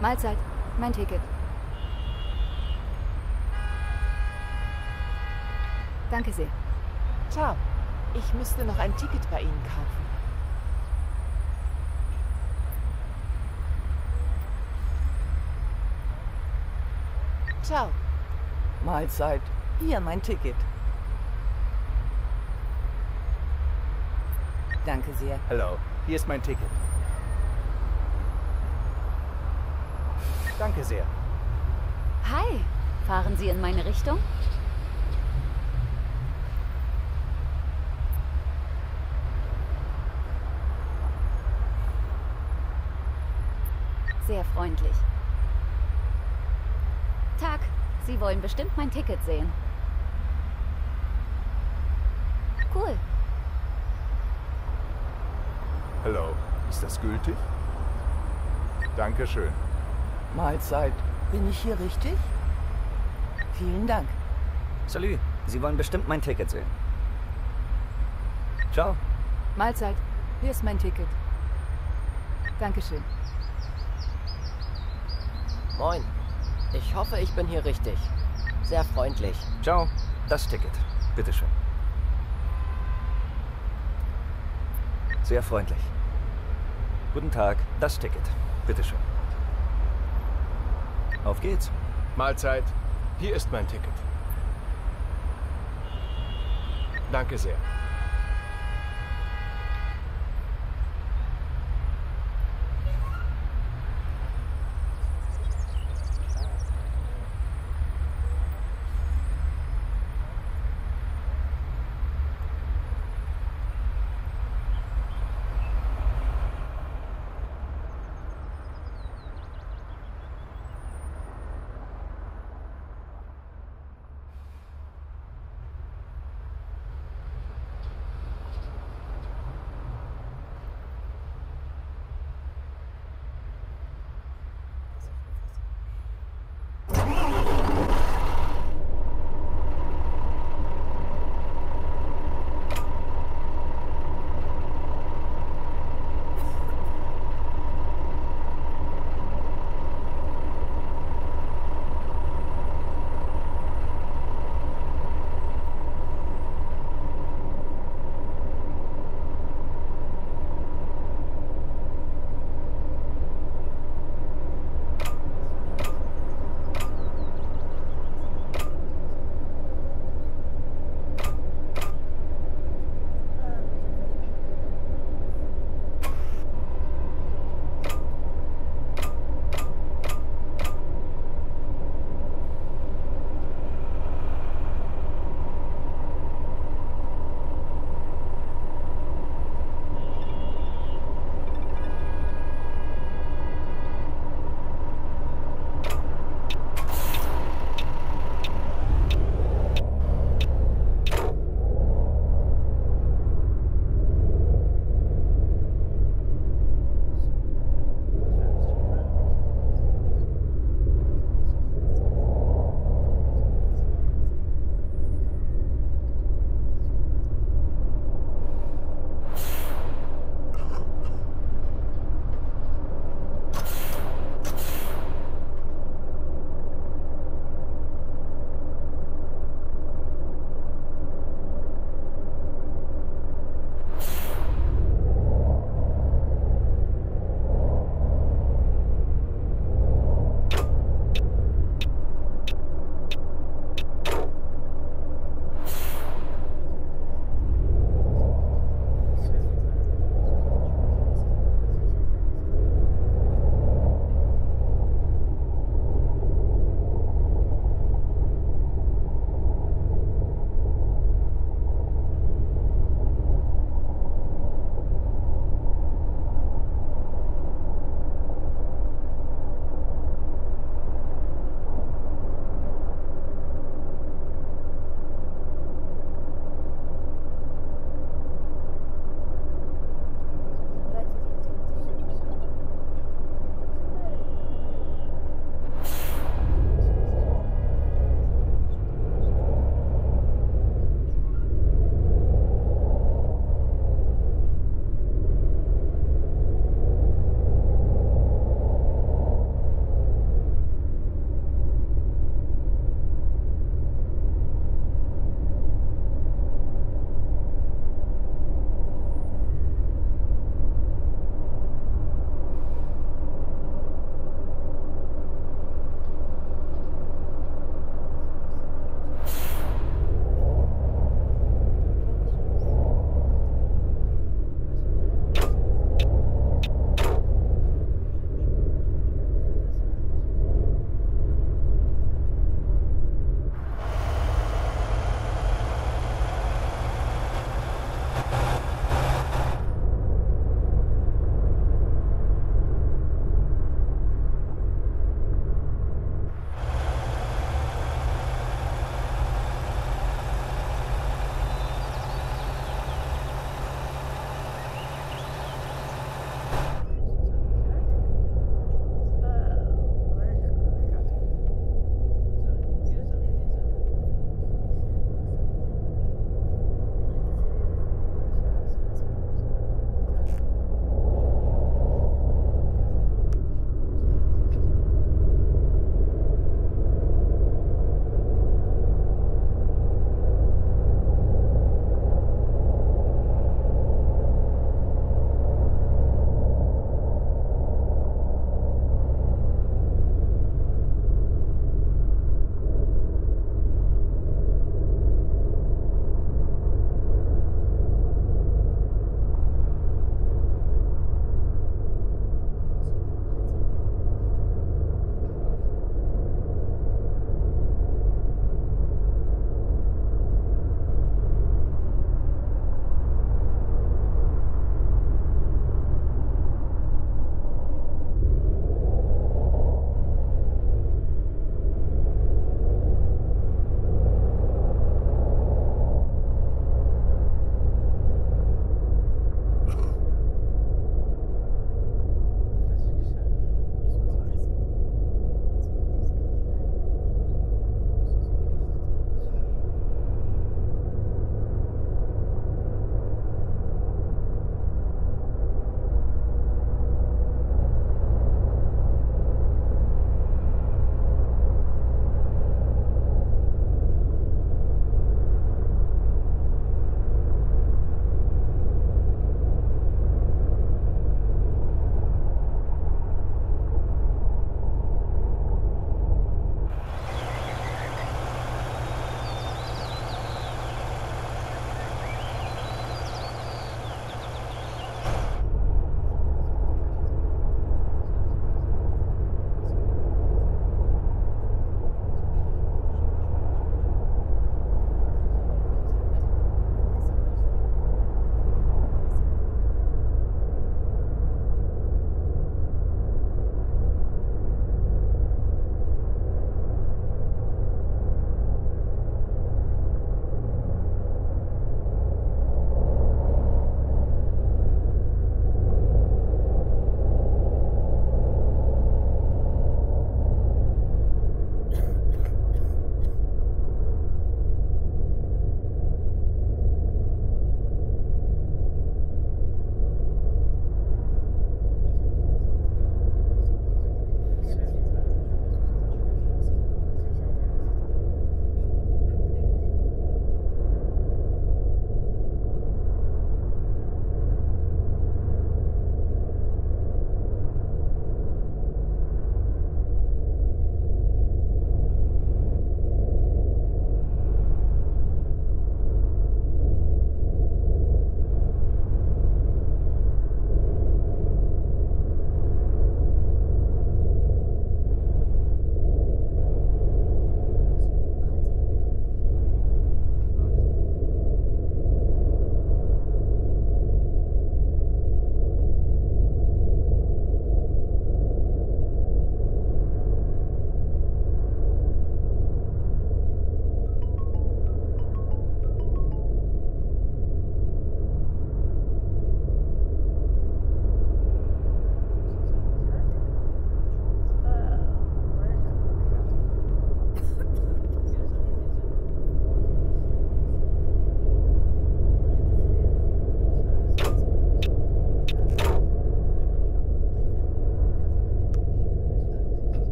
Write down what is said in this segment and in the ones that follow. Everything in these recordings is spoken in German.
Mahlzeit. Mein Ticket. Danke sehr. Ciao. Ich müsste noch ein Ticket bei Ihnen kaufen. Ciao. Mahlzeit. Hier mein Ticket. Danke sehr. Hallo, hier ist mein Ticket. Danke sehr. Hi. Fahren Sie in meine Richtung? Sehr freundlich. Tag. Sie wollen bestimmt mein Ticket sehen. Cool. Hallo, ist das gültig? Dankeschön. Mahlzeit. Bin ich hier richtig? Vielen Dank. Salut, Sie wollen bestimmt mein Ticket sehen. Ciao. Mahlzeit. Hier ist mein Ticket. Dankeschön. Moin. Ich hoffe, ich bin hier richtig. Sehr freundlich. Ciao. Das Ticket. Bitteschön. Sehr freundlich. Guten Tag. Das Ticket. Bitteschön. Auf geht's. Mahlzeit. Hier ist mein Ticket. Danke sehr.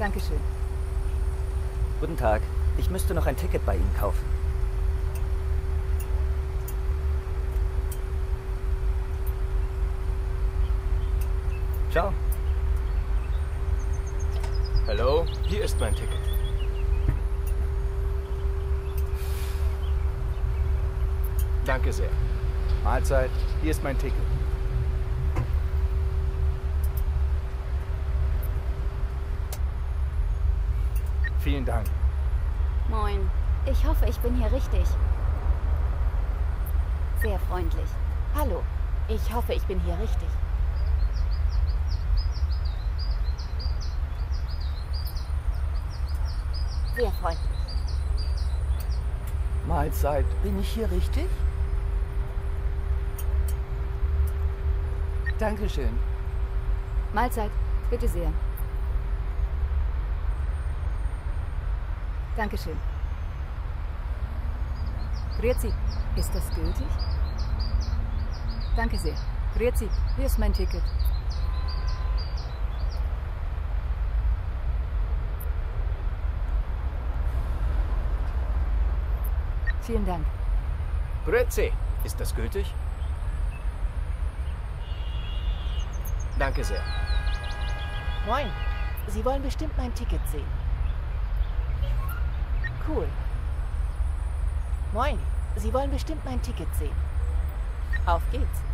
Dankeschön. Guten Tag. Ich müsste noch ein Ticket bei Ihnen kaufen. Ciao. Hallo, hier ist mein Ticket. Danke sehr. Mahlzeit, hier ist mein Ticket. Vielen Dank. Moin. Ich hoffe, ich bin hier richtig. Sehr freundlich. Hallo. Ich hoffe, ich bin hier richtig. Sehr freundlich. Mahlzeit. Bin ich hier richtig? Dankeschön. Mahlzeit. Bitte sehr. Dankeschön. Grüezi. Ist das gültig? Danke sehr. Grüezi. Hier ist mein Ticket. Vielen Dank. Grüezi. Ist das gültig? Danke sehr. Moin. Sie wollen bestimmt mein Ticket sehen. Cool. Moin. Sie wollen bestimmt mein Ticket sehen. Auf geht's.